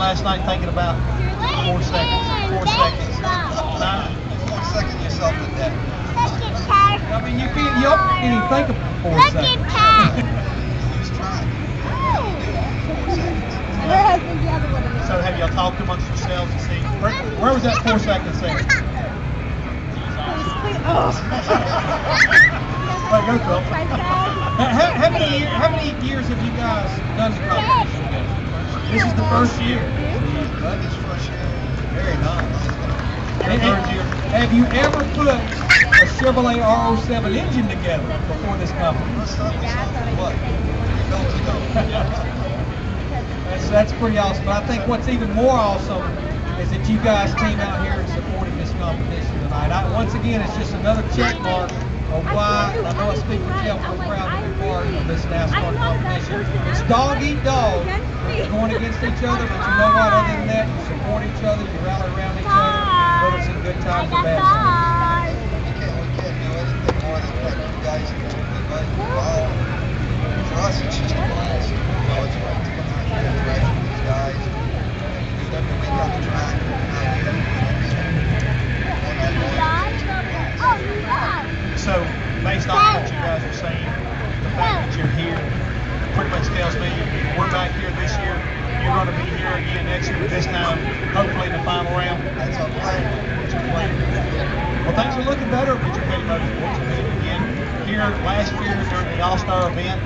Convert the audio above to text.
last night thinking about four seconds? Four seconds. Four seconds yourself to death. I mean, you can't, you can't even think of four Look seconds. at Who's trying? Four seconds. Her husband's the other one. So have y'all talked amongst yourselves and see where, where was that four seconds there? Wait, go, Phil. How, how, many how many years have you guys done the competition? This is the first year. That is first year. Very nice. And- and Have you ever put a Chevrolet R07 engine together before this company? First time we saw what? Built to go. That's, that's pretty awesome. But I think what's even more awesome is that you guys came out here and supported this competition tonight. I, once again, it's just another check mark of why, I know I speak for Jeff, we're proud to be part of this NASCAR competition. It's dog eat dog. You're going against each other, but you know what? Other than that, you support each other, you rally around each other, whether it's in good times or bad times. We a. So based on what you guys are saying, the fact that you're here pretty much tells me we're back here this Going to be here again next this time hopefully in the final round. That's our plan. What's your plan? Well, things are looking better at Richard Petty Motorsports. Again, here last year during the All-Star event,